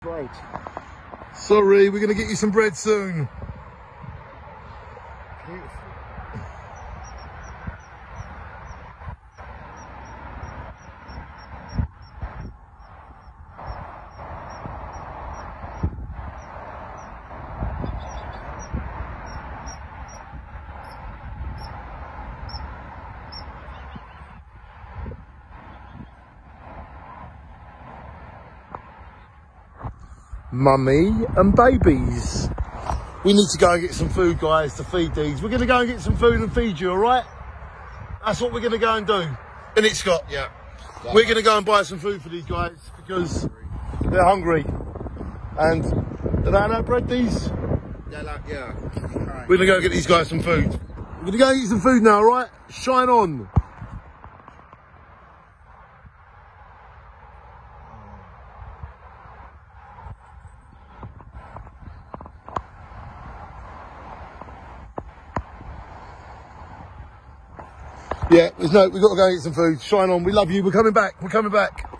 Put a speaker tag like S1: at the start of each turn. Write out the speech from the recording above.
S1: Great.
S2: Sorry, we're going to get you some bread soon.
S1: Beautiful.
S2: Mummy and babies. We need to go and get some food, guys, to feed these. We're going to go and get some food and feed you, all right? That's what we're going to go and do. Isn't it, Scott?
S1: Yeah.
S2: We're going to go and buy some food for these guys because they're hungry. And do they have bread, these?
S1: Yeah, like, yeah.
S2: We're going to go get these guys some food. We're going to go and get some food now, all right? Shine on. Yeah, there's no, we've got to go and get some food. Shine on. We love you. We're coming back. We're coming back.